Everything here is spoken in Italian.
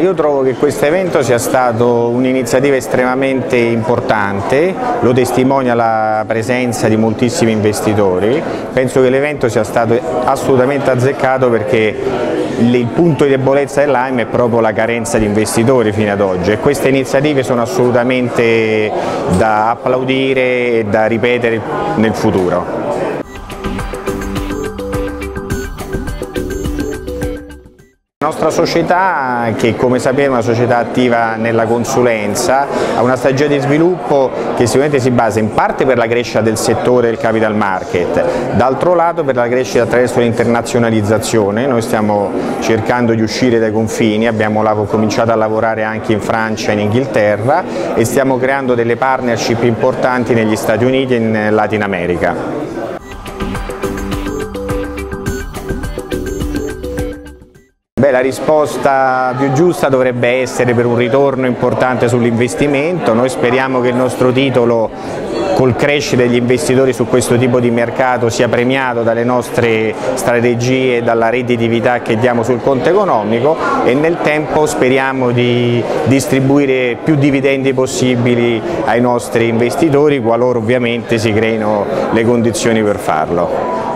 Io trovo che questo evento sia stato un'iniziativa estremamente importante, lo testimonia la presenza di moltissimi investitori, penso che l'evento sia stato assolutamente azzeccato perché il punto di debolezza dell'AIM è proprio la carenza di investitori fino ad oggi e queste iniziative sono assolutamente da applaudire e da ripetere nel futuro. La nostra società, che come sapete è una società attiva nella consulenza, ha una stagione di sviluppo che sicuramente si basa in parte per la crescita del settore del capital market, d'altro lato per la crescita attraverso l'internazionalizzazione, noi stiamo cercando di uscire dai confini, abbiamo cominciato a lavorare anche in Francia e in Inghilterra e stiamo creando delle partnership importanti negli Stati Uniti e in Latin America. Beh, la risposta più giusta dovrebbe essere per un ritorno importante sull'investimento, noi speriamo che il nostro titolo col crescere degli investitori su questo tipo di mercato sia premiato dalle nostre strategie e dalla redditività che diamo sul conto economico e nel tempo speriamo di distribuire più dividendi possibili ai nostri investitori qualora ovviamente si creino le condizioni per farlo.